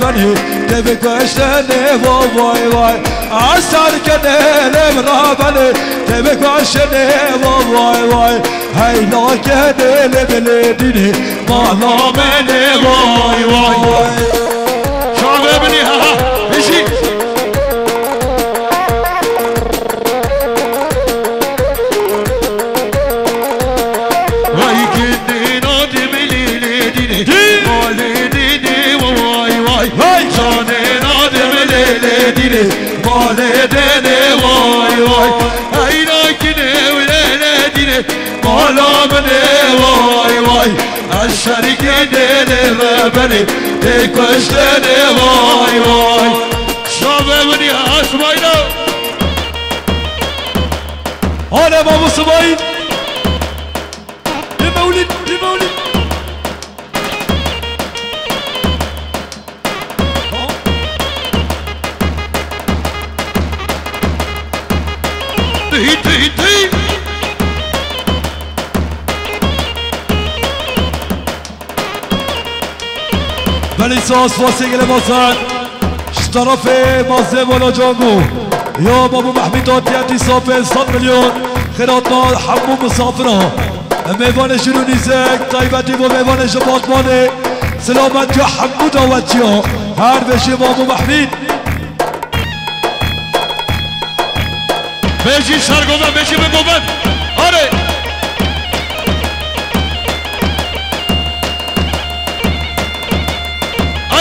بني تبي كشتني واي واي عسر كني لبنا بني تبي كشتني واي واي هاي لا كني لبلدني ما لا مني واي واي شعب ابني ها ها وای از شریک دل و بنی تکش دل وای وای شب بنی آسمانی آن بابوس باید بلیساس واسه لباسن طرف مازه والا جانگو. یا بابو محمید آتیتی صافه 100 میلیون. خیرات مال حموم مسافرها میوان شروع نیزک طیبتی و میوان شباتمانه سلامت یا حمود آوچی ها هر بشه بابو محمید بشی سرگوبن بشی به گوبن آره.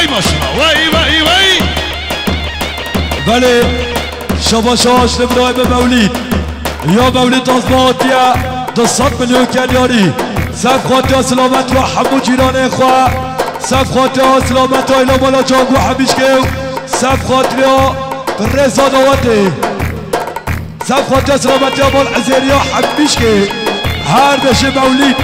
ای ماشاءالله وای وای وای. بله شباشاش لابراهیم مولید یا مولید آزماتیا دو صد میلیون کلیاری. سب خاطر سلامت و حمو جیران خواه سب خاطر سلامت و ایلا بالا جانگو حمیش که سب خاطر رزا دواته سب خاطر سلامت یا بال عزیریا حمیش که هر بشه مولید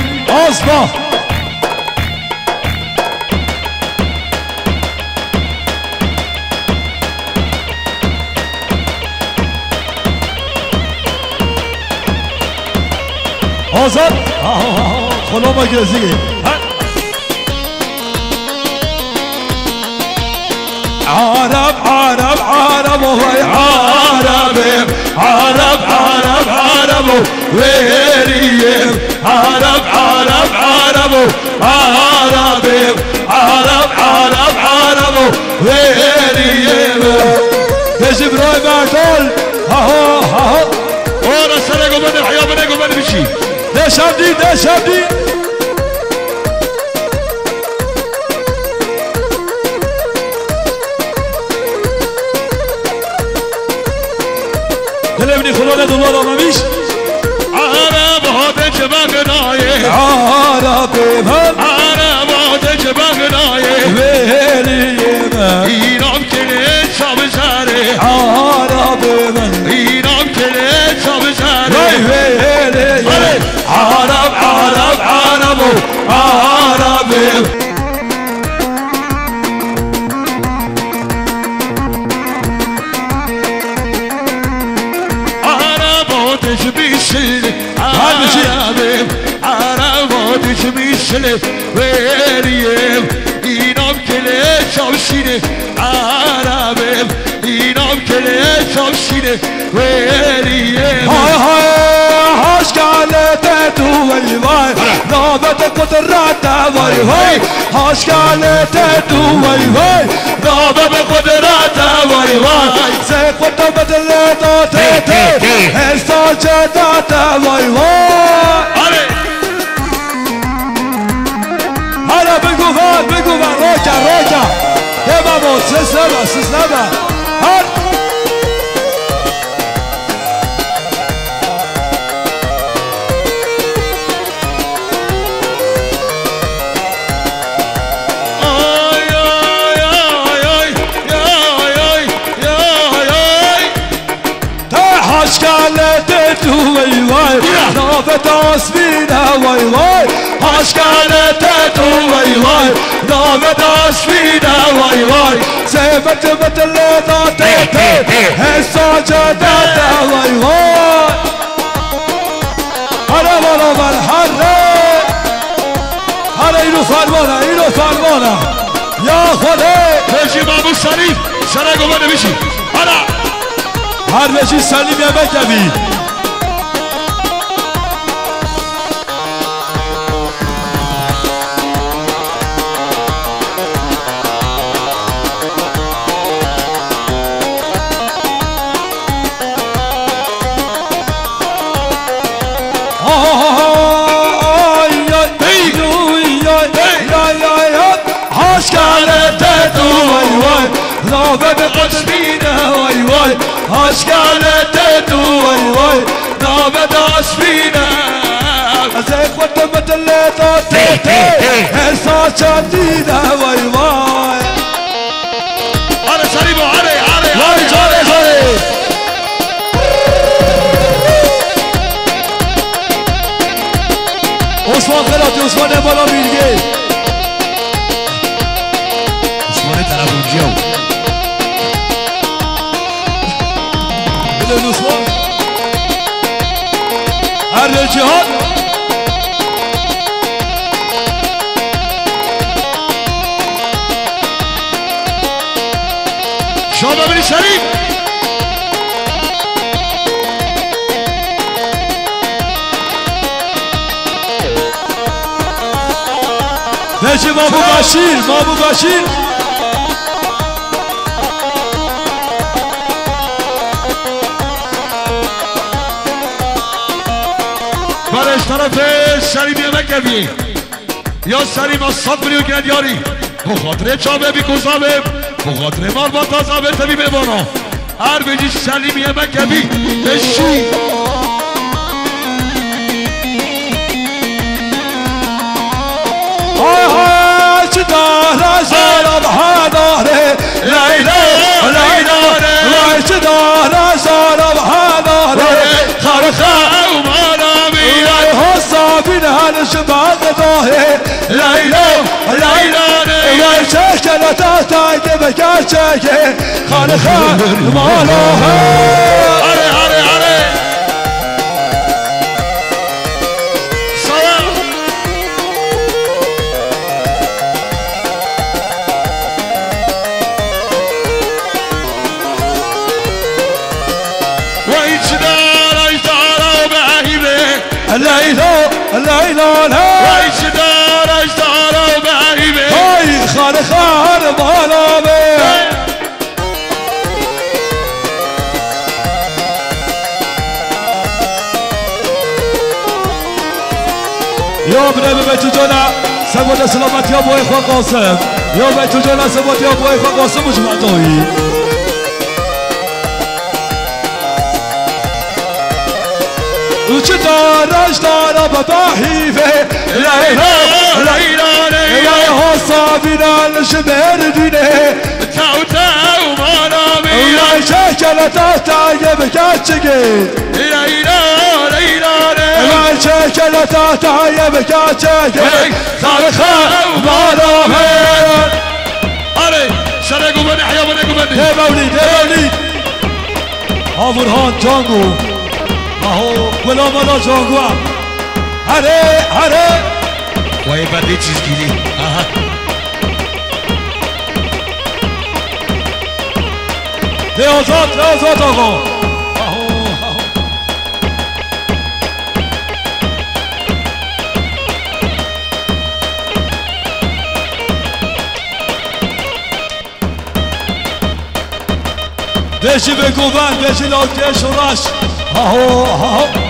Azat. Kolon makinesi gibi. Arap, Arap, Arap, oh vay Arabim. Arap, Arap, Arap, oh veriyim Arap, Arap, Arap, oh Arabim. Arap, Arap, Arap, oh veriyim Recep İbrahim Ertol, ha ha deşadi deşadi Televni kulağına dolar almamış Arab hadec bagnaye Arab ben Arab hadec bagnaye Veriyeme İnan kere sabzare Arab ben İnan الويلي عرب عرب عرب عرب عرب تشميشلي عرب عرب تشميشلي ويلي اینام کله چاوشینه عربم اینام کله چاوشینه ویلیه vay vay Navete kudrata vay vay Hoş galete tu vay vay Navete kudrata vay vay Se kutu bedele to te te Her saçedata vay vay الناس فينا واي واي. عشقنا تاتو واي واي. نعم ضابط عاش فينا واي. واي سيبت بتلا ضاتي هالسوجة تاتا واي واي. أنا مرة بالحرة أنا إلو سالمونا إلو سالمونا يا خلي هجي بابو الشريف سرقوا بنا نمشي. هلا. هر بشي سليم يا بكبي نوبة عشبينا واي واي اشكال على تاتو واي واي نوبة عشبينا ازيك وانت مدليتا تيتي احسا شديدة واي واي علي سريبو علي علي علي علي علي عثمان غلطي عثمان بالا میگه El Cihan. Bin Şerif. Necip Abu Başir, Abu Başir. برش طرف شریف مکوی یا سری ما صد میلیون گردیاری بخاطر چابه بی کسابه بخاطر مال با تازابه تبی ببانا هر بجی سلیمی مکوی بشی. های های چه داره؟ زارم ها داره. لیلا لیلا وای چه داره؟ زارم ها داره. خرخه بین هنش باق داره لیلا لیلا وای چه کلا تا تایده بگر چکه خرخه مالا لیلا و لا هیچ دارش دارا های خرخه مالا به. یا بره به بیت جانا سبود سلامتی ها بای خواه قاسم. یا بیت جانا سبودی ها بای خواه قاسم و دارا دارا بطاحيفه ليلى ليلى ليلى هوصا بنا الشبير دينه تاو تاو ما نامي يا شاشة تعجب كاتشقي ليلى ليلى ليلى شاشة تعجب كاتشقي صرخة ما نامي علي سرقوا مني حيا مني يا مولي يا مولي ها برهان جانجو اهو Bolo bolo jogua. Are are. Why baby çizgili. Aha. Deozot, deozot ogo. Deixe-me com o vento, deixe-lhe o queixo racho. Ahô, ahô.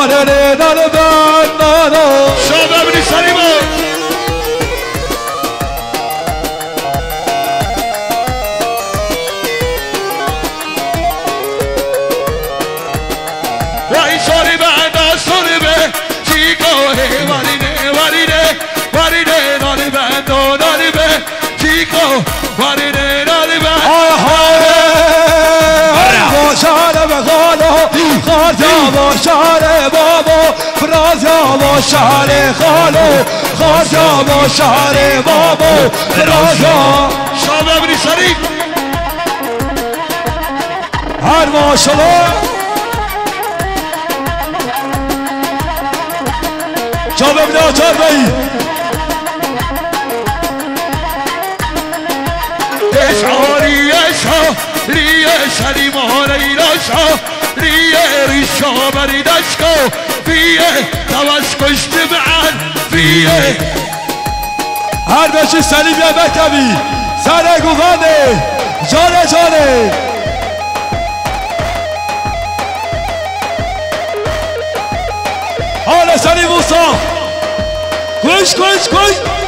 What it is. با شهر خالو خارجا با شهر بابا فرازیا شما ببینی سریم هر ماشالله جا ببینه چار بایی اشعاری اشعاری اشعاری مهاره راشا ریه ریشا بری دشکو فیه توش کشت بعد فیه هر بشی سلیم یا مکتبی سر گوانه جانه جانه حال سلیم موسا. کش کش کش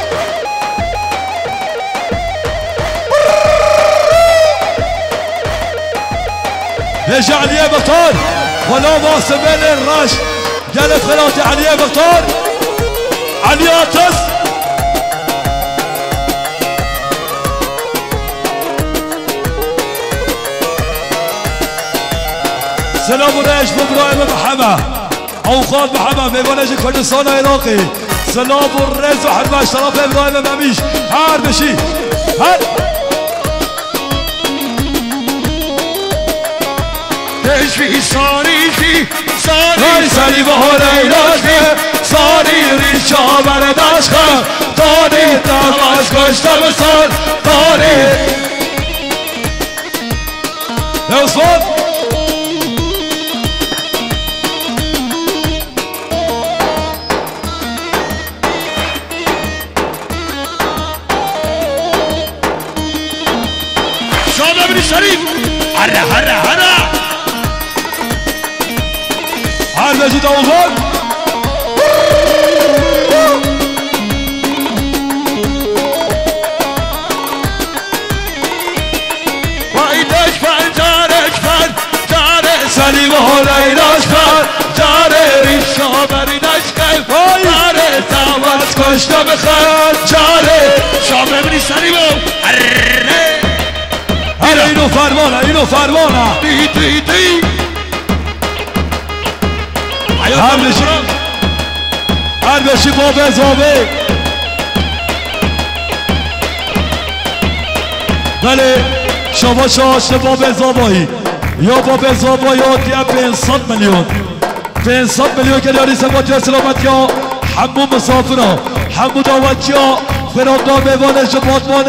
رجع علي بطار ولا واصل بين الراش قالت خلاتي علي بطار علي عطس سلام ورش ببراهيم محمد. أوقات محمد میوانش کردستان عراقی سلام و رز و حرمش طرف ابراهیم ممیش هر بشی تشفي ساریتی ساری سری بهار ایلاجی ساری ریشا برداش خان داری تماس کشتم سر داری نصفت شادابری الشريف هره هره هره هر بجید آوان وای دش پر جارش جارش سری بهار ایرانی جاره ریشا تاوت ببینی هره هر اینو فرمانه اینو فرمانه دی دی دی هر بشی باب زابه بله شما شاش باب زابایی یا باب زابایی ها دیا 500 میلیون. 500 میلیون که داری سبات یا سلامت یا همون مسافرا همون دعوت یا فرامدا میوان جباتمان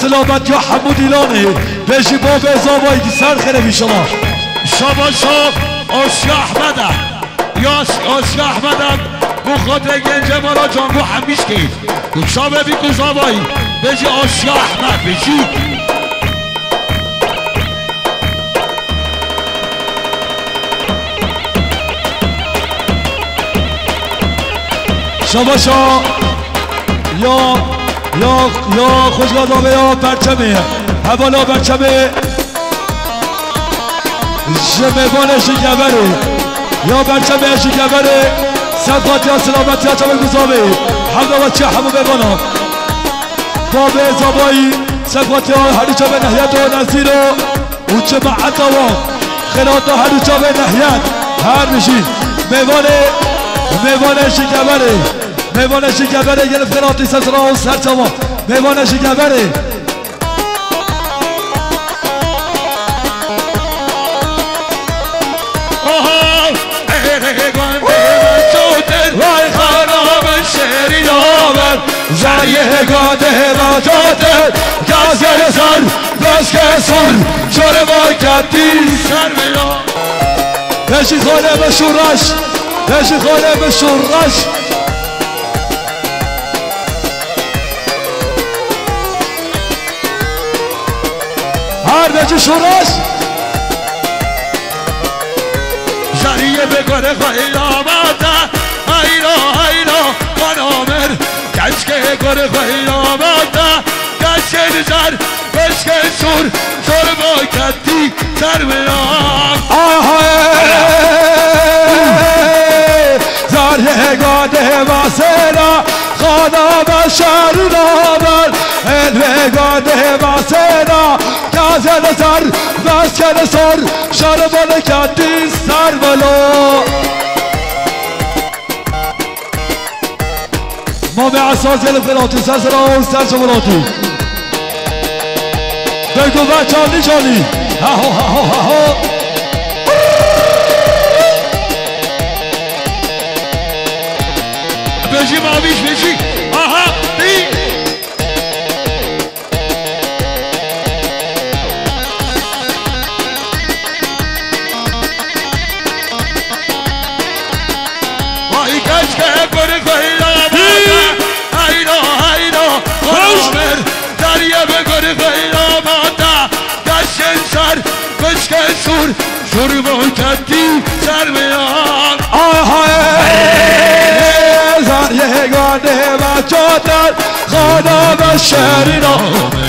سلامت یا همون دیلانه. بشی باب که سر خیره بی شما شما شاف آسیا احمده یا آسیا احمدم بو خاطر گنج مرا جان بو همیش که. شما بی کزاوایی بجی آسیا احمد بجی. شما شا. یا یا یا خوشگاه یا پرچمه. حوالا پرچمه. جمعبان شکبره یا پرچمه شکبره صفات یا سلامتی یا چمه گذابه حمد و چه همه ببانا باب زبایی صفات یا هر چمه نحیت و نزیر و اوچه معتا و خیرات و هر چمه نحیت هر بشی میوانه میوان شکبره میوان شکبره گرفت خیراتی سسرا و سرچما میوان شکبره زایهگاه هلاکات گازر سر بسکه سر چاره وای کردی سر بیا پیشی خانه به شورش پیشی خانه به شورش هر دچه شورش زریه بکنه خواهی کنه خواهی آماده کشکه نزر کشکه سور سور با کتی سر میان. زار گاده واسنا خدا بشر نامر. الوه گاده واسنا کازن سر بس کن سر. شربان کدی سر بلو اساس الفلاتی سر سر سر شمالاتی بگو بچه ها جانی ها ها ها ها ها بشی مامیش بشی سور مکتی سر میان. زن یگانه و چادر خدا و شرینا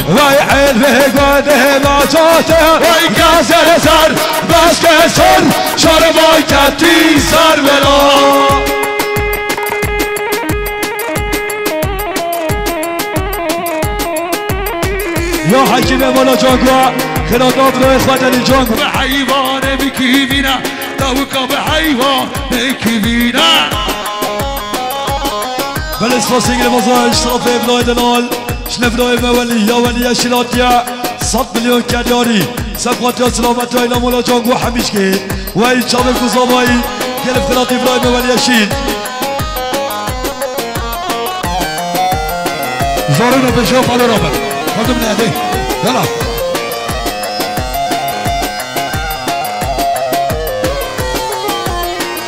وی علم یگانه و چادر وی کسر سر بس که شار وای کتی سر بلا یا حکیم مولا جانگوا خلافات رو اخوات علی جانگوا به حیوان بكيبنا دوقة بحيوة بكيبنا بلس فاسينجل مزاج. شرف ابناي دلال. شنف نايم ولي يا ولي شلات يا صد مليون كداري سبقات يا سلامت وإلى مولا جانق وحميش كيد وإن شاء الله كوزاباي قلب فلات إبراهيم ولي شيد زارنا بشوف على رابع خدمنا هديه يلا.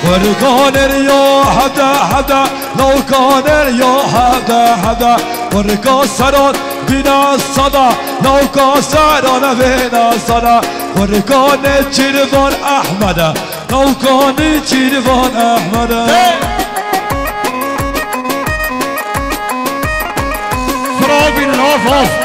ولو كان اليوم حدا حدا لو كان اليوم حدا حدا ورقا سرون بنا الصدى لو كان سرون بنا صدا. ورقا نتشرفون أحمد. لو كان نتشرفون أحمد. برافو برافو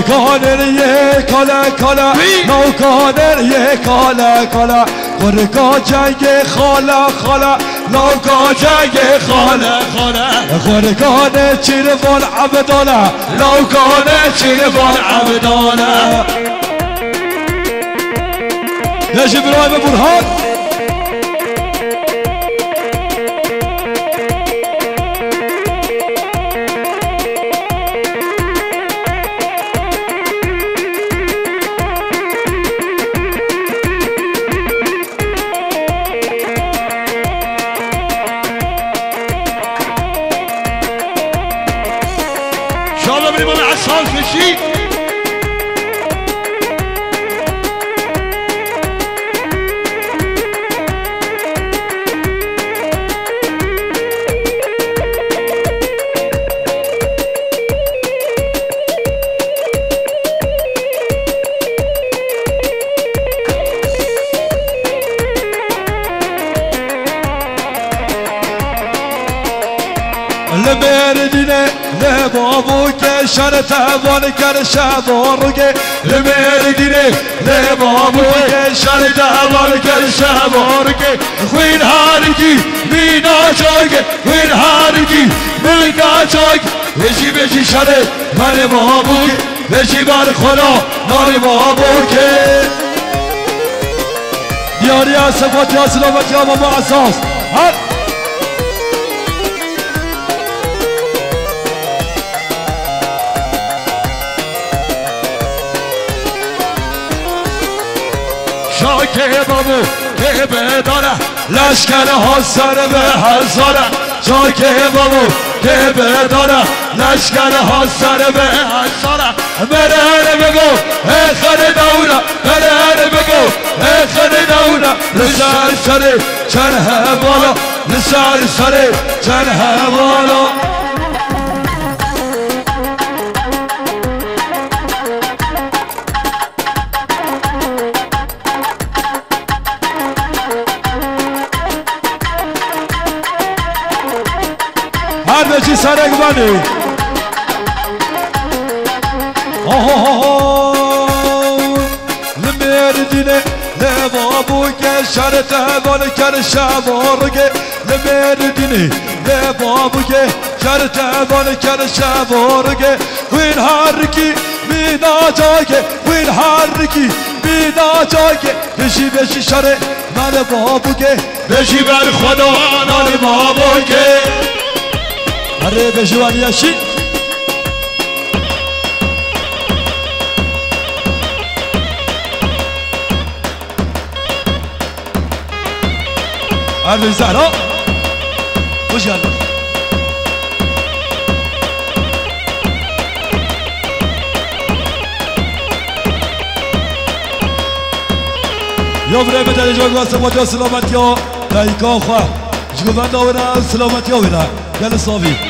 ورکانر یه کالا کالا نوکانر یه کالا کالا ورکا جنگ خالا خالا نوکا جنگ خالا خاله. ورکان چیروان عبدالا نوکان چیروان عبدالا نجم ابراهیم برهان. لمردینه لبابو که شر تبان کر شبارگه لمردینه لبابو که شر تبان کر شبارگه خوین هارگی مینا چاگه خوین هارگی مینا چاگه بشی بشی شر من بابو که بشی بر خدا نار بابو که دیاری از صفات یا سلامت یا بابا اساس هر شاکه بابو که بداره لشکر سر به هر ساله جا که بدانه لشکر سر به حسانه بره بگو ای خانه دونه بره بگو ای خانه دونه لسر سر چنه بالا لسر سر چنه بالا. هر بچی سرک بانی لمردینه لبابو که شرط بال کر شوارگه لمردینه لبابو که شرط بال کر شوارگه وین هرکی بینا جاگه وین هرکی بینا جاگه بشی بشی شره من بابو که بشی بر خدا نانی بابو که حريبة جوال ياشي أهلا زهرة وش قال يا فريبة تاني جوال واسمات وسلامات يا دايكا خواه جوال دورا سلامات يا ولا يا لصافي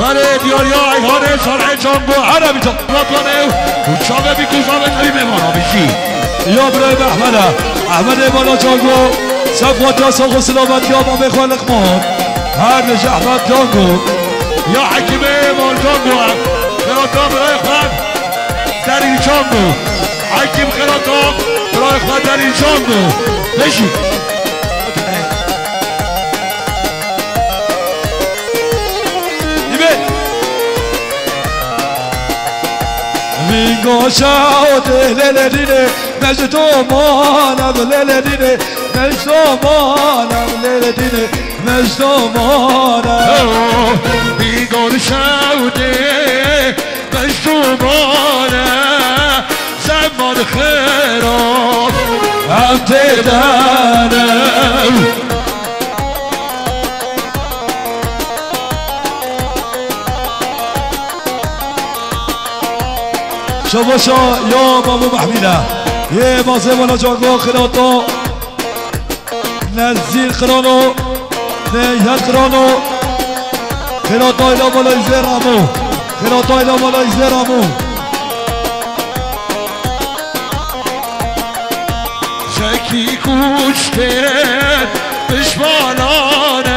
هرشی بله دیاریا ایهان سرعه جانگو عربی جان راتانه و چاوه بی کوزاوه تبی بمانا بیشی یا برای احمد احمد بالا جانگو سبواتی ها ساق و سلامتی ها با بخواه لقمان هر نش احمد جانگو یا حکیمه مال جانگو هم. خیراتا برای خود در این جانگو حکیم خیراتا برای خود در این جانگو بشی Vingo şaote lele dine Mecdo manam lele dine Mecdo manam lele dine Mecdo manam بیگار شوده مشتومانه زمان خیرات هم تدانم شما شا یا بابا محمیده. یه بازه والا جانگو خیراتا نزیر قرانو نیت قرانو خیراتا ایلا بالا ایزه رامو. خیراتا ایلا بالا ایزه رامو. زکی کشته پشمانانم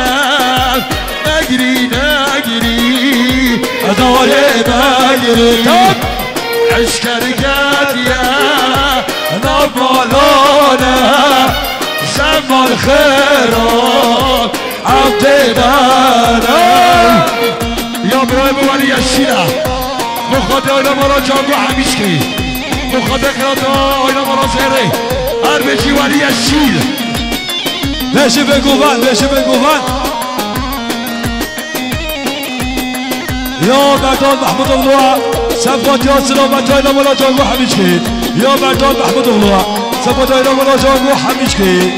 نگری نگری اداره بگیری عشکر گدیه نبالانه زمان خیرات عبد یا برای بوانی یشیره مخاطر آینا مارا جانگو همیش کی. مخاطر خیرات آینا مارا زهره هر بچی ولی یشیر بشه بگوون بشه بگوون یا مردان محمود اغلوه سبقات یا مولا جانگو همیش کی یا مردان محمود مولا جانگو همیش کی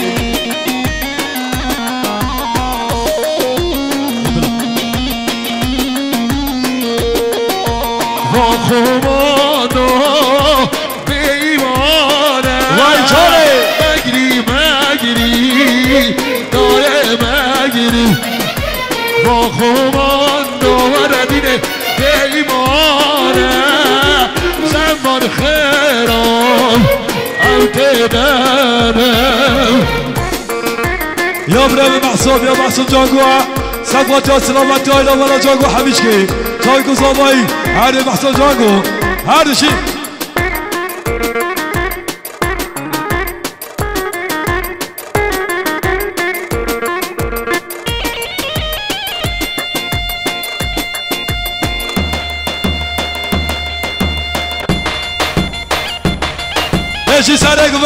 با خمانو بیمانه. وای چاره؟ مگری مگری داره مگری. با خمانو خيرهم أو تبابهم يوم ربي محسوب يوم محسوب جاقوا سقوة جا سلامت جايلا ولا جاقوا حبيشكي. هاري محسوب جاقوا هاري شي.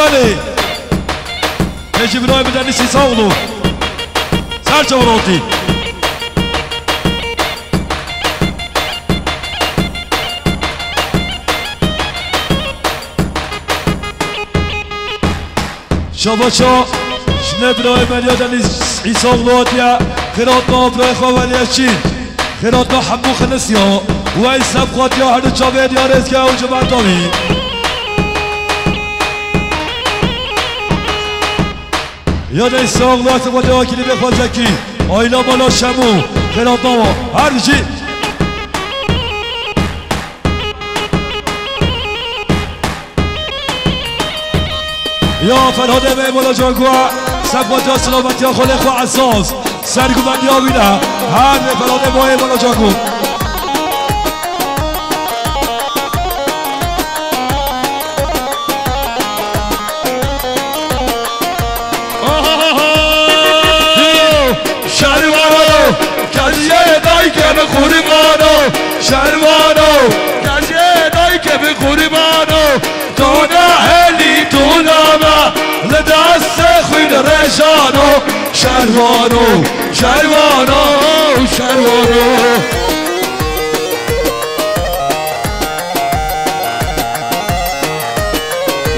بله. Necip İbrahim Deniz İsaoğlu Serçe Oraltı شباشا شنه برای ملیا دنیز عیسی اغلواتیا خیراتنا برای خواهلی اشین خیراتنا حمو خنسیا و این سب خواتیا هر چاوه دیارز که او جمعت یاد این ساغلات و دیاکلی بخواد زکی. آیلا مالا شمو. خیراتنا هر چی یا فرهاد میمولا جانگوه. سبات سلامتی یا خلی خو اساس من یا بیده هر فرهاد میمولا جانگو. شهروانو دایی که به خوری بانو شهروانو کجیه دایی که به خوری بانو تو نهلی تو نامه لدست خوین رشانو شهروانو شهروانو شهروانو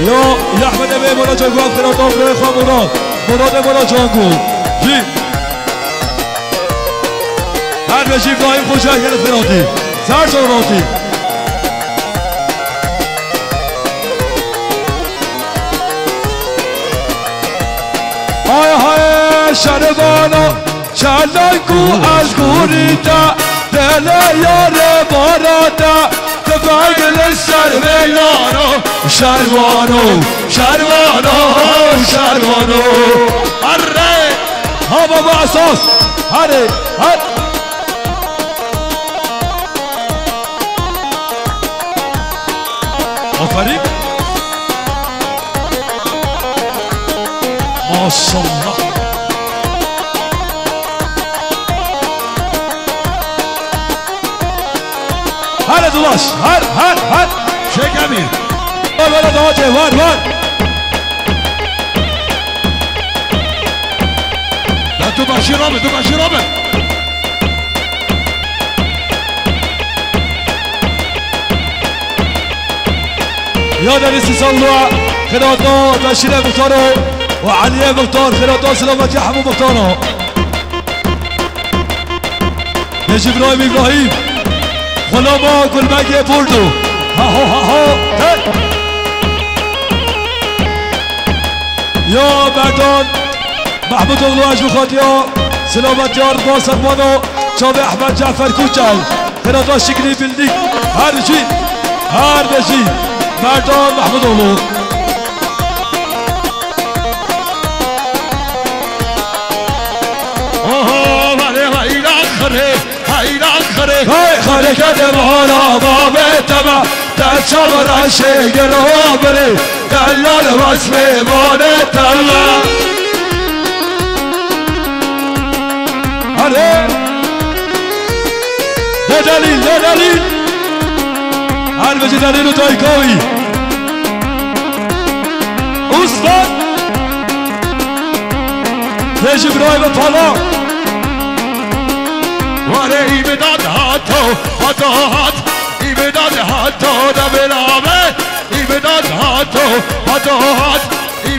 یا یا احمد میمولا جانگو خیرات آفره خواه مراد مراد مولا جانگو. جی. هر بشی ابراهیم خوشه گرفت خیراتی سر سراتی های های شربانا چلنگو از گوریتا دل یار باراتا تفاگل سر یارو شهروانو شهروانو شهروانو اره ها بابا اساس هره garip. Maşallah. Hadi dolaş. Har har har. Şekemi. Böyle domates var var. Ya tu başıra mı? Tu başıra mı? يا دارس صلوا. خلاطو تشيلة مختارو وعليا مختار خلاطو سلامة يا حمو مختارو نجيب رايم إبراهيم خلابا كل ما يجي فولدو ها هو ها هو. يا بردان محمود الله بخواد يا سلامت یار با سرمانو شاب أحمد جعفر کوچل خلاطو شکلی بلدی هر جی هر دجی مردان محمود آخره های خاله کده مهانا باب تبا در چمر شگر و بره. دلال وصف بانه تلا هره دلیل دلیل. هر بجه دلیل و تایکاوی استاد. پیش ابراهیم پالا واره ای بداد هاتو هاتو هات ای بداد هاتو دبرامه ای بداد هاتو هاتو هات ای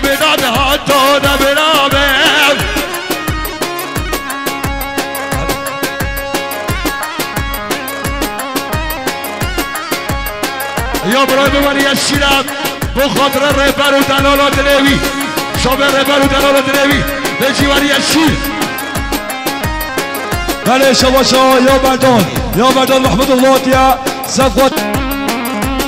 برای ببری از شیرم. به خاطر رهبر و دلالات نوی شامل رهبر و دلالات نوی نجیوری از شیر. بله شباشا یا مردان. یا مردان محمود اللاتیا صفوت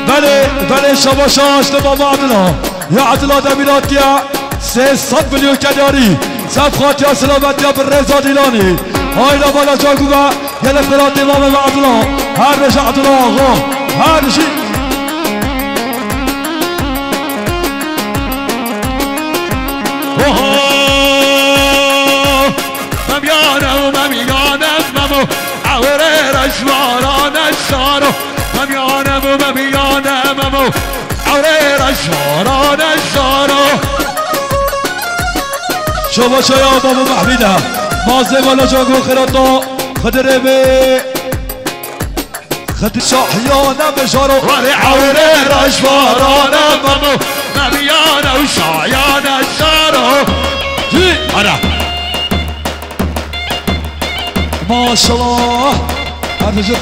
بله بله شباشا اشتباه ما عبدالله یا عبدالله دمیناتیا سه صد میلیون کدیاری صفخات یا سلامت یا بر رضا دیلانی. آیلا بالا جاگوبا یه نفرات امام عبدالله هر بشه عبدالله آقا هر شی ممیانم و ممیانم ممو عوره رجواران شارو ممیانم و ممیانم ممو عورير الشارع الشارع شما شایا بابا محمیده مازه والا جاگو خیراتا خدره به خد شاحیانه بشارو ولی عورير الشارع بابو نبيانا وشايانا الشارع جی أنا ماشاءالله هرفجه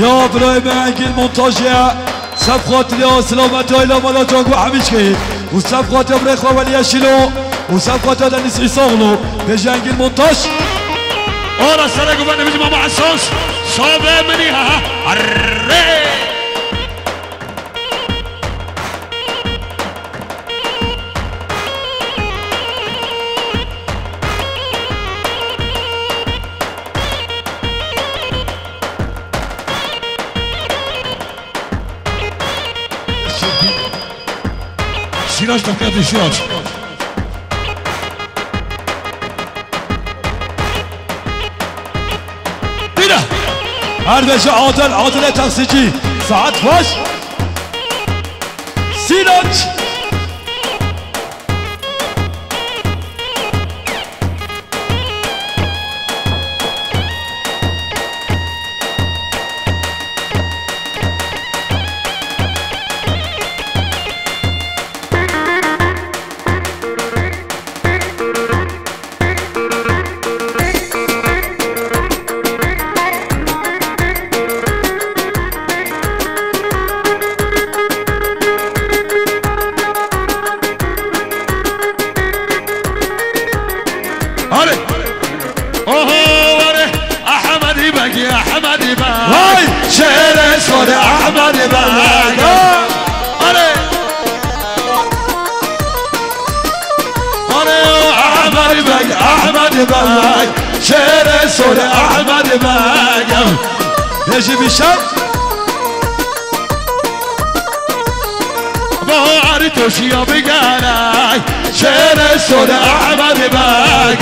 يا إبراهيم منگیل منتاجه سب خاطر یا سلامت های لامالا جانگو همیش که و سب خاطر برای خواهلی اشیلو و سب خاطر دنیس ایساغلو به جنگیل منتاج بجمع مع أساس صابه منی ها ilość to piąty świat. Bina! Erdece Adel, Adile Taksici. Saat baş. Sinaç. باج شير سور أحمد باج يجي بشر بعرتش يا بقالاي شير سور أحمد باج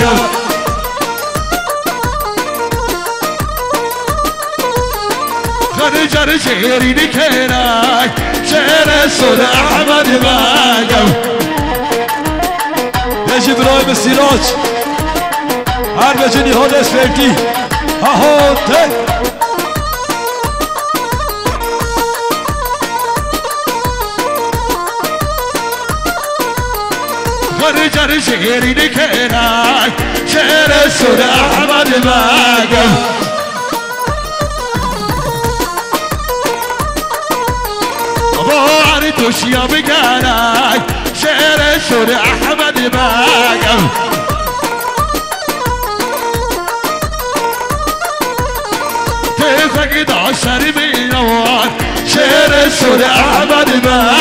خرجر شيري لكيناي شير سور أحمد باج يجي بروي بالسيروج Arvacın İhodes Fevki Ahotek ورجر شعيري لكيناي شعر السود احمد باقر ابو عريت وشيا بقالاي شعر السود احمد باقر تفقد عشر مليون شير اسود احمد يبقى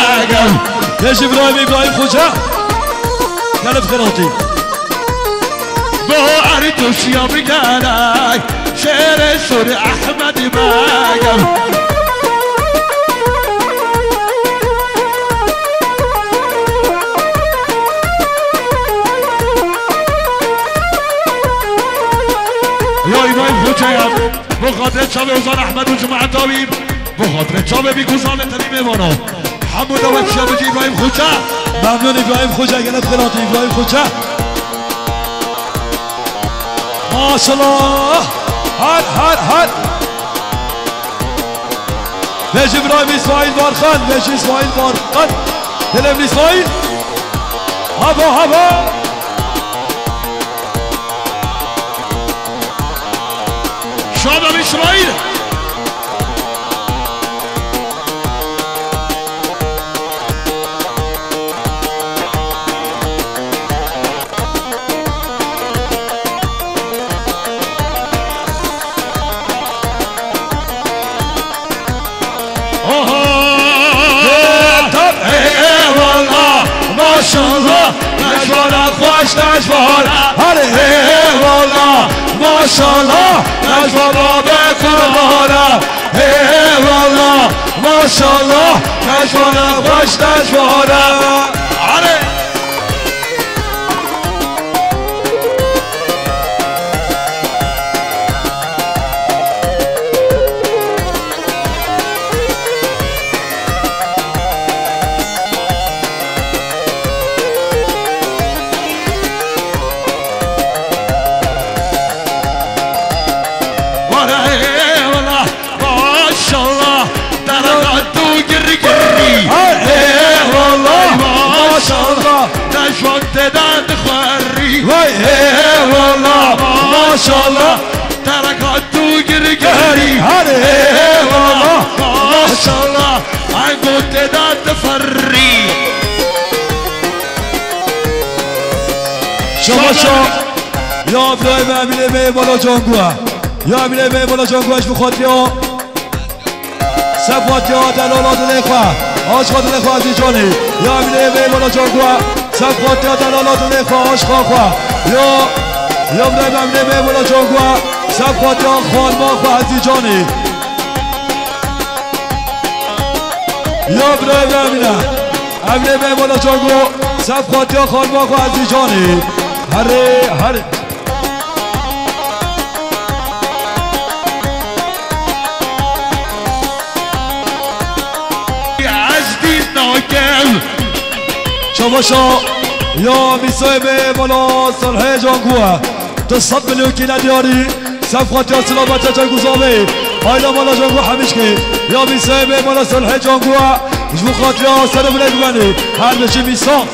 بيجي ابراهيم ابراهيم خوجه قلب خراطي بو عريتوش يا بقالاي شير اسود احمد يبقى يا إمام حجيب بخاطر شاب وزان أحمد وجماعة طبيب بخاطر شاب بيكوزان تريم مانو حمود أول شاب جي إبراهيم خوجه. ممنون ابراهيم خوجه قلب خراطي ابراهيم خوجه. ما شاء الله هر هر هر. بيجي ابراهيم اسماعيل بارخان بيجي اسماعيل بارخان. تلم اسماعيل هبا هبا Joga Ismail! Maşallah, Necvara, Koç Necvara, Hadi eyvallah maşallah Necvala be kurbana Eyvallah maşallah Necvala baş Necvala Hani شاء الله. درجات وقري قري هره ايه والله ما شاء الله عنقود تداد فري شما شما یا ابراهیم امینه می بالا جانگوه. یا امینه می بالا جانگوهش بخاطری ها صفاتی ها دلالات الاخوه آشقات الاخوه عزیز جانی. یا امینه می بالا جانگوه. صفاتی ها دلالات الاخوه آشقا خواه یا یا ابراهیم امینه می بالا جانگوه صفاتی ها خانما خواه عزیز جانی یا ابراهیم امینه امینه می بالا جانگو صفاتی ها خانما خواه عزیز جانی هره هره عزدي ناكل شباشا یا يوم سويبي بلوس الهجوكوا تصب لوكينا دياري. سفرتي سلامة تجاكو زوبي هايلا مولا جوكو حمشكي يوم سويبي بلوس الهجوكوا جبو يا سلام لدواني هذا جيمي صوت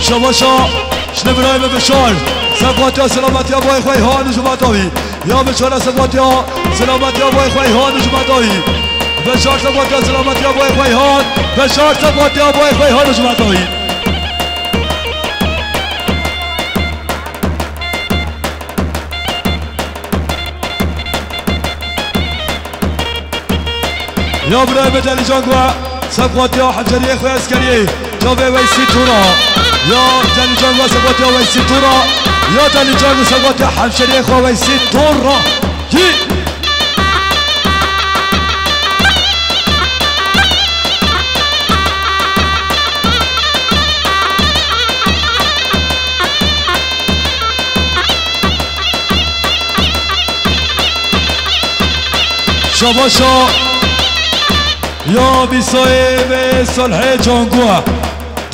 شباشا نبرای بچار سپاتیا سلامتیا بای خوی هانو شما تاوی یا بچار سپاتیا سلامتیا بای خوی هانو شما تاوی بچار سپاتیا سلامتیا بای خوی هان بچار سپاتیا بای خوی هانو شما تاوی یا برای بدلی جانگوه سپاتیا حجری خوی اسکریه جاوه ویسی تورا يا تاني جانجو سقوط يا ويسي تورا. يا تاني جانجو سقوط يا حمشري اخوة ويسي تورا. يي شباشا يا بصيب صلحي جانجوها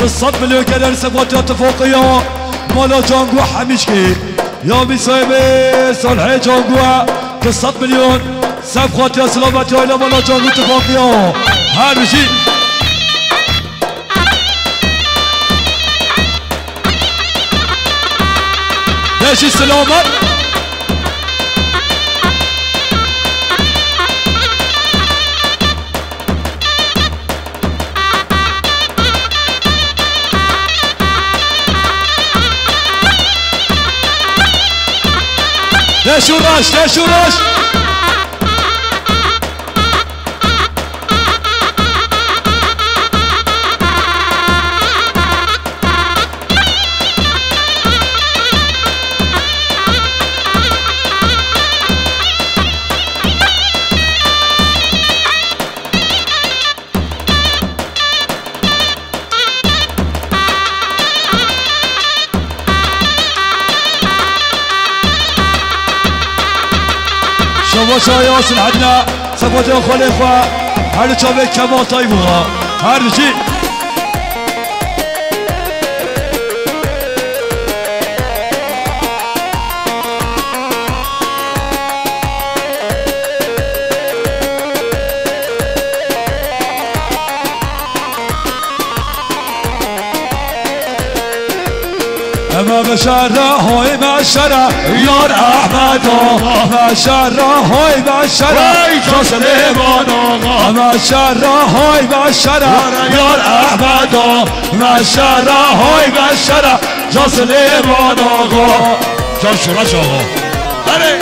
الصدمة اللي كان ثباتات فوقية مالا جانجوا حميشكي يا بسيبي صالحي جانجوا تصد مليون صفقات يا سلامات يا إلى مالا جانجوا تفوقية هارجي ماشي سلامات Leş ulaş, leş ulaş. شوراش شما شایاس العدنا سبوت يا اخوان اخوة هل تشوفك كما بشره های بشره یار احمد ها بشره های بشره وای جان سلیمان آقا مشره های مشره یار احمد مشره های مشره جا سلیمان آقا جان شورش آقا بله.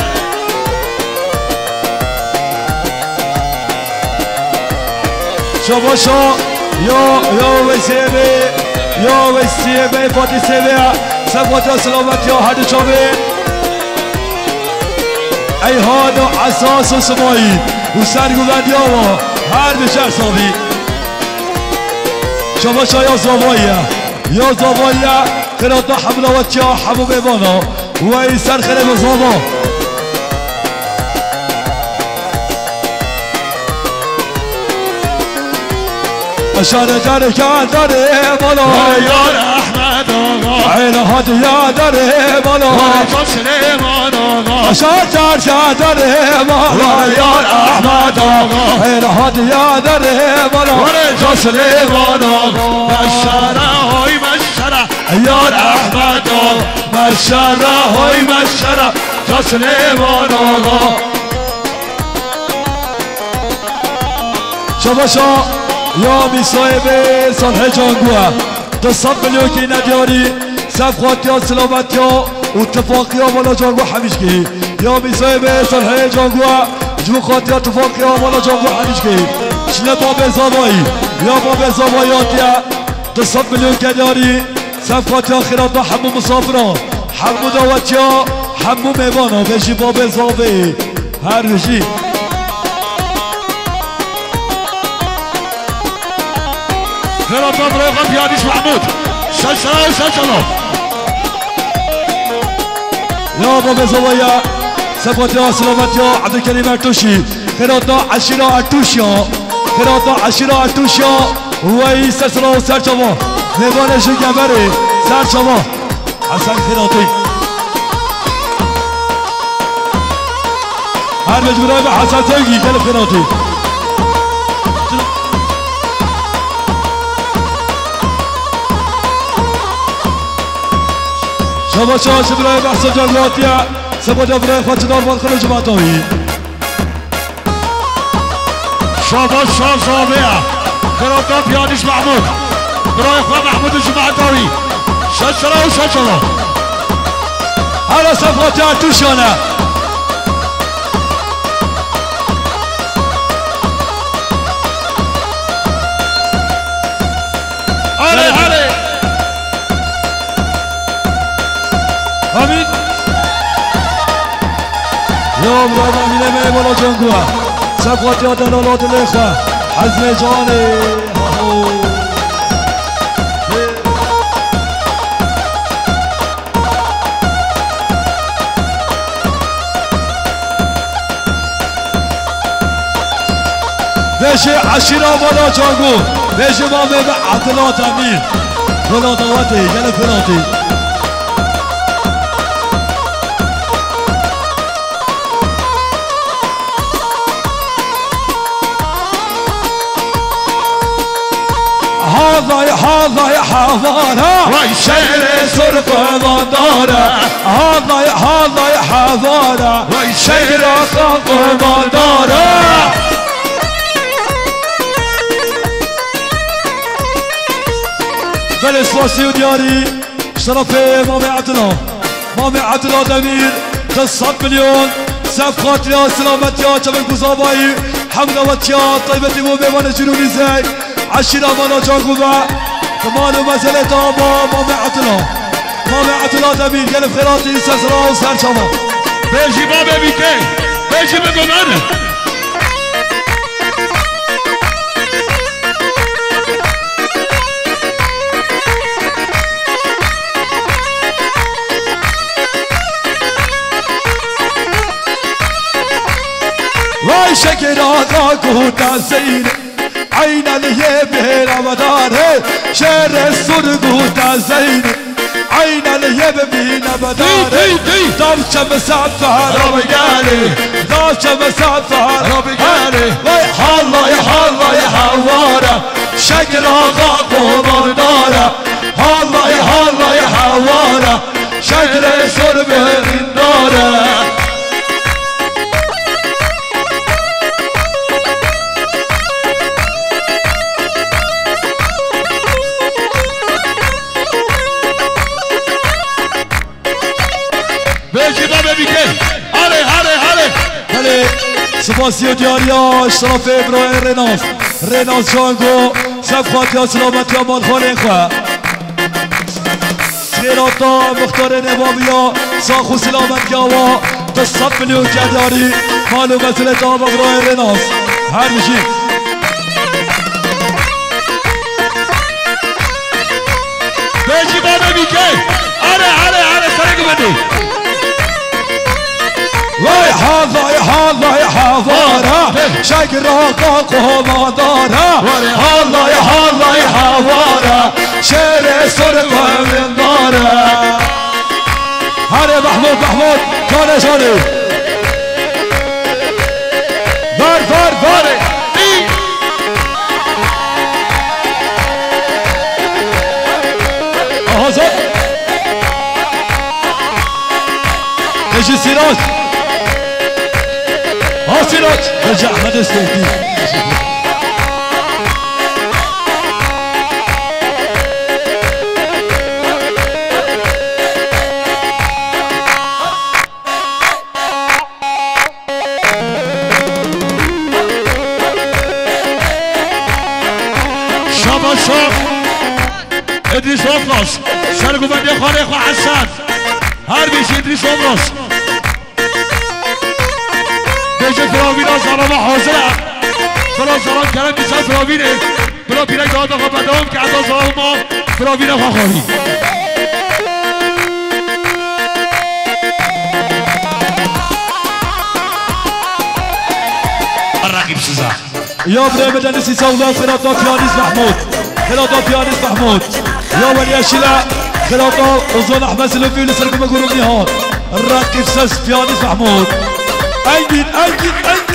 شباشا یا یا وسیبه یا وسیبه فاتی ثبات و سلامت یا هر جامعه ایهان و أساس و سمایی و سرگوبندی ها هر دو شخص آبی شما شایا زوایه یا زوایه قرآن حملوات یا حمو بیمانا و این سرخنه بزاما اشاره جانه کردن بالا. یار احمد آقا. عین هدیه داره آقا. اشاره در که داره بالا یار احمد آقا. عین هدیه داره جان سلیمان آقا. مشره های مشره یار احمد آقا. مشره های مشره جان سلیمان آقا. شباشا یا می صاحب صالح جانگوه دو صد میلیون که ندیاری سبخوت و سلامت و اتفاقی و مالا جانگو همیشگی یا میزای به سرحه جانگو جو خاطی اتفاقی و مالا جانگو همیشگی شنه باب زمایی یا باب زمایاتی تصد میلیون کنیاری سبخوت و خیرات و همو مسافران همو دواتی ها همو میوانا بشی باب زمایی هر بشی. خيرات مبروك يا ديش محمود. شجره وشجره يابا بزوايا سبوتيا سلامتيا عبد الكريم التوشي خيراتا عشيرة التوشيا خيراتا عشيرة التوشيا وي سرسلا وسرشوا نبان شكمري سرشوا حسن خيراتي هر مجبورة سبا شاش یا مراد امینه می بالا جنگوه. صفات یا دلالات لخوه حزم جانه. بشه عشیرا بالا جانگو بشه ما به عدلات امیر گل فلاتی هذا حاضر حاضر حاضرة ويشيل سرق مدارة. حاضر حاضر حاضرة ويشيل سرق مدارة. فلس واسيو دياري شرفي مامي عدلو مامي عدلو دمير. قصة مليون. سفقات يا سلامات يا جبل قزاباي حمد واتيا طيبة مو بيوان جنوني زي. عشرة مانا جاكوبا كمان ومازال دابا مامي ما مامي عطلة دبير قلب خيراتي سزرا وسهر شما بيجي بابا بيكي. بيجي بابا مانا شكرا داكو تاسيني آقا گوتا زین عین الیه به رمضان شعر سر گوتا زین عین الیه به بین بدار دی، دی. دام چم سفر رابی گلی. دام چم سفر رابی گلی. وای حالا یا حالا یا حوارا شکر آقا قربان سپاسی دیاری ها اشتراف ابراهیم رناس رناس جانگو سب خواهد یا سلامت یا مال خانه خواه سیراتا مختار نبابی ها ساخو سلامت یا وا تصف ملیون کداری مالو مسئلت ها ابراهیم رناس هر میشیم بيجي بابا بيجي أنا أنا أنا سرق بدي هذا يا هذا يا حضارة شجرة قوضة دارة هذا يا هذا يا حضارة شير سرقة من دارة هذا محمود محمود جاري جاري دار دار دار. آه، حاضر أجي سيراج. باشینک حاج احمد سیدی شاباشا ادریس افراس سرگوبندی خانه هر بیش ادریس افراس فراوینه برو پیره داد آقا بدام که از آقا ما فراوینه خواهی يا بريم دنسي زولا خلاطة يانس محمود خلاطة يانس محمود يا ولي الشلع خلاطة وزون أحمد سلفي لسرق مقرون نهار رقیب سس يانس محمود أيمن أيمن أيمن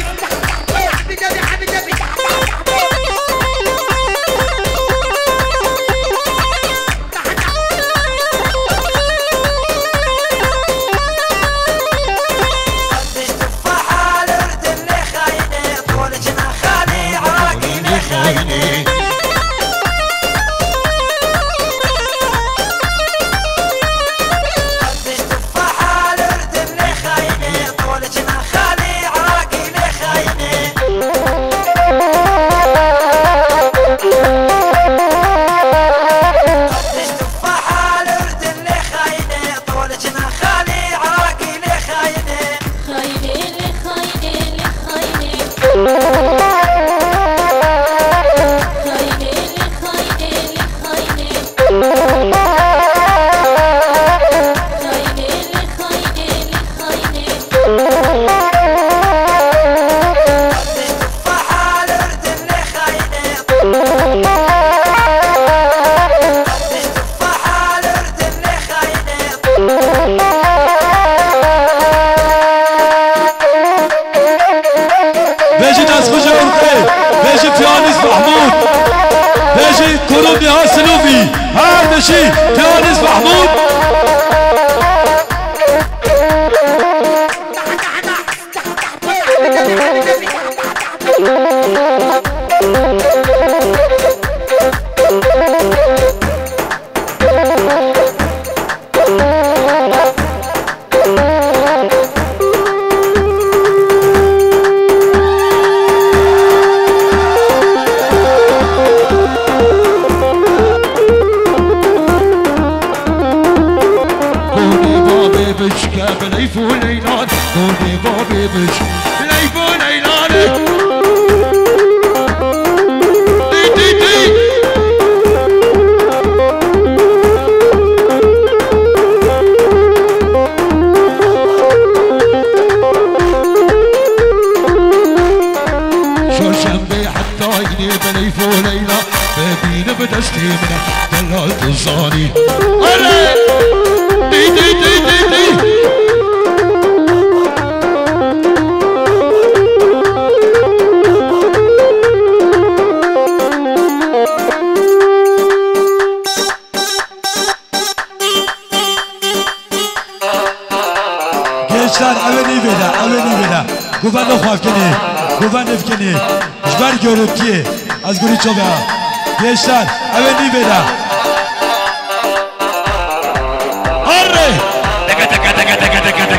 Arkadaşlar eve iyi veda, eve iyi veda. Güven de kuafkeni, güven görüp ki, az gülü çalıyor. Gençler eve iyi veda. Arre! teka teka teka teka teka. tıkı.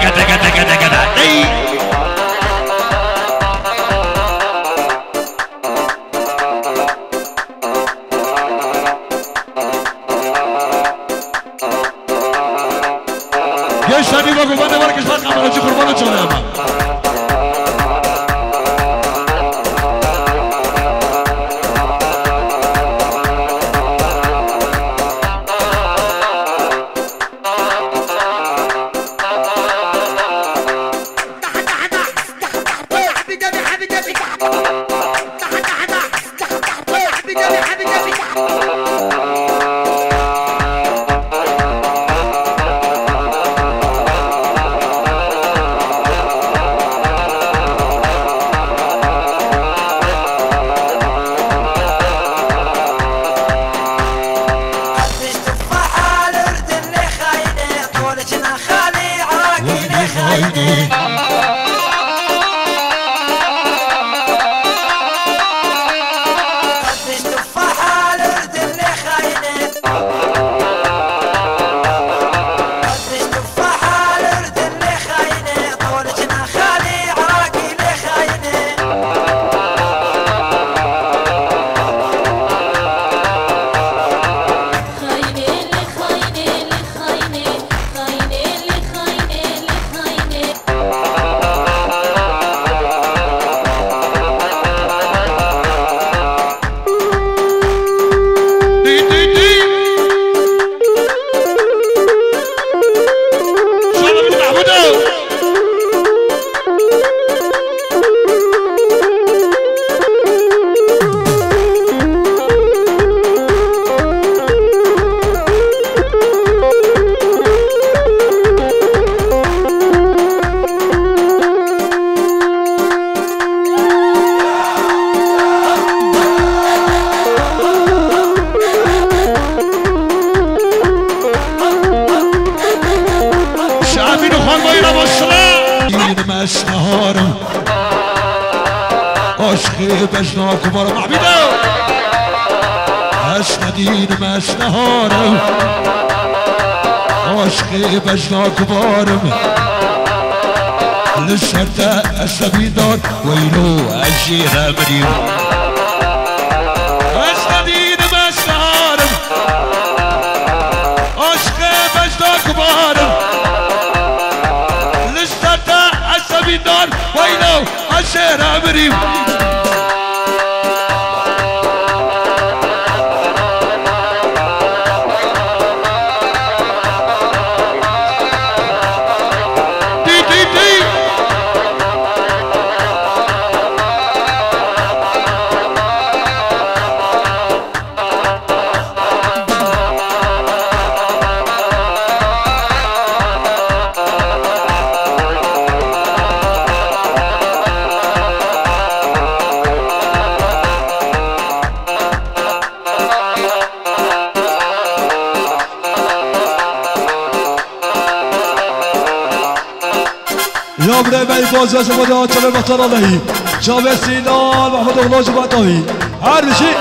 اشتاق بارم للشرطة استبيدار ويلو الشيخ مريم استبيد بشتهارم عشق بشتاق بارم يا شباب شباب بطل الله شباب سينان محمد الله جبات طوي عارف شيء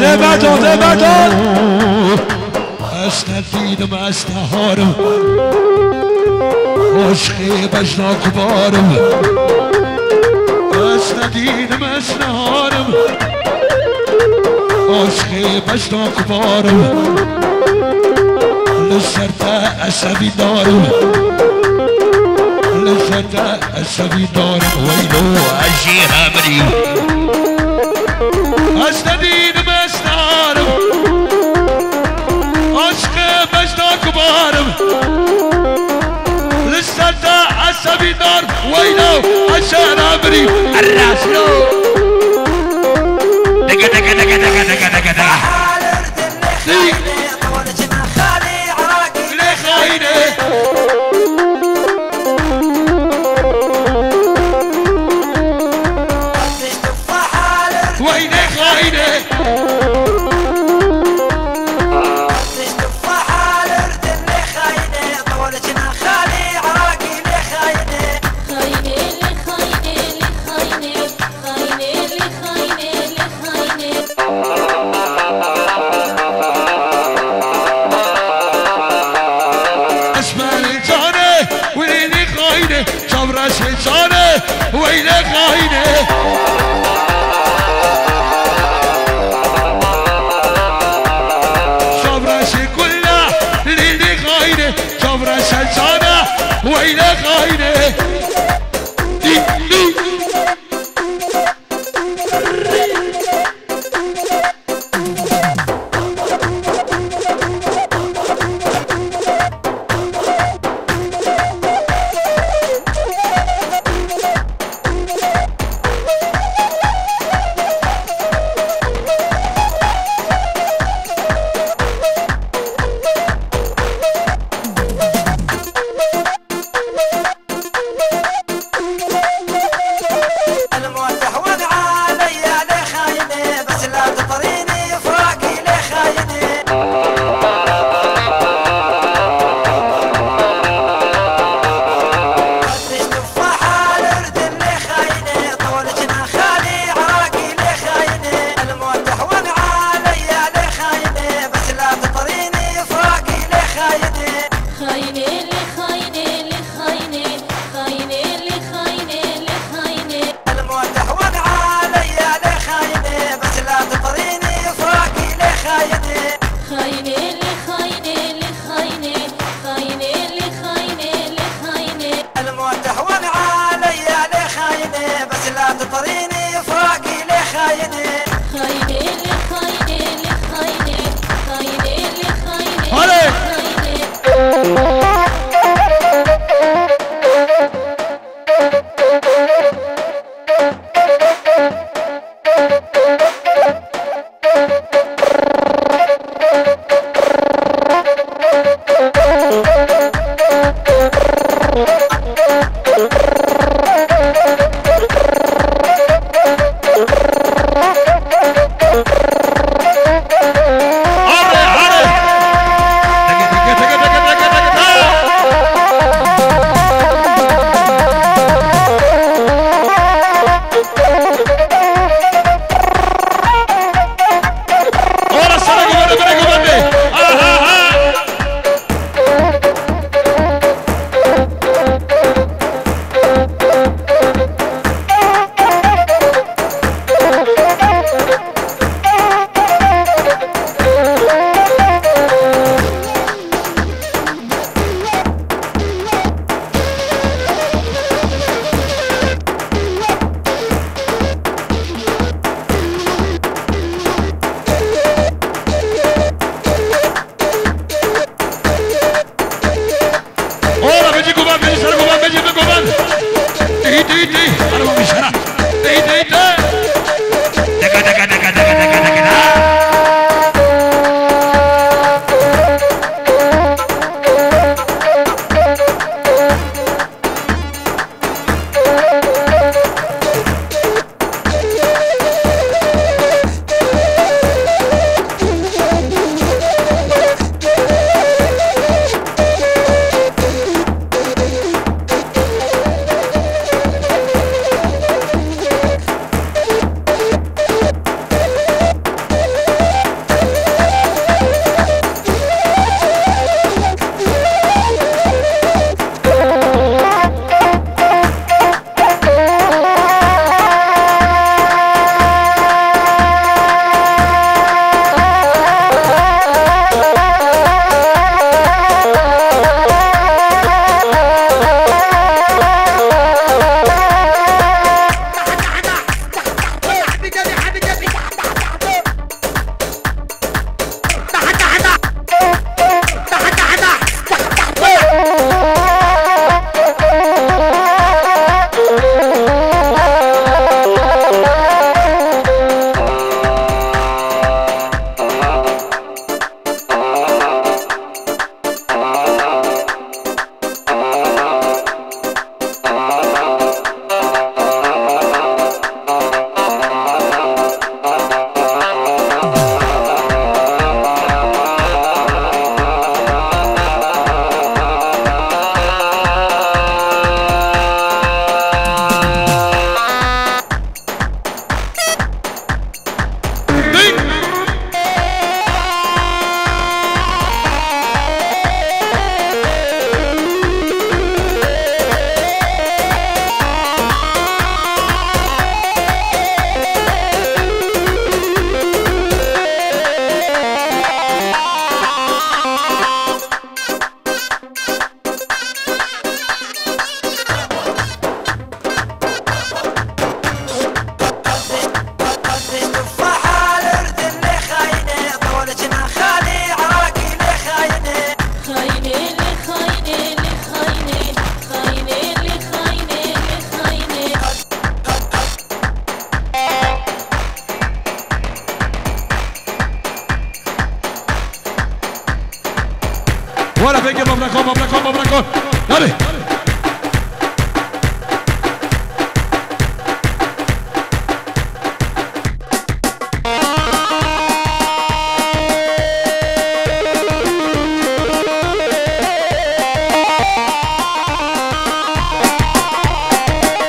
دباتون دباتون أسنا دينم أسنا هارم عشقي نادين مشنارم عشقی بشنا کبارم لشرت عصبی دارم. لشرت عصبی دارم. ویلو عجی همری از ندین مشنارم عشق بشنا کبارم لشرت السبيدار وينو الشهر عبري الراسلو دقا دقا دقا دقا دقا